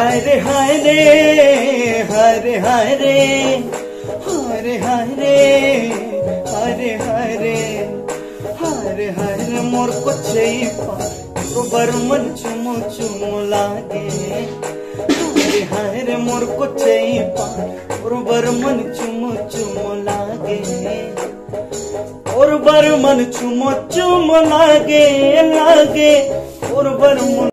हरे हरे हरे हरे हरे हरे हरे हरे हरे हरे। मोर को तो मन चुमो चुमो लागे। हरे हरे, मोर को और मन चुमो चुमो लागे। और बरमन चुमो चुमो लागे लागे। और बरमन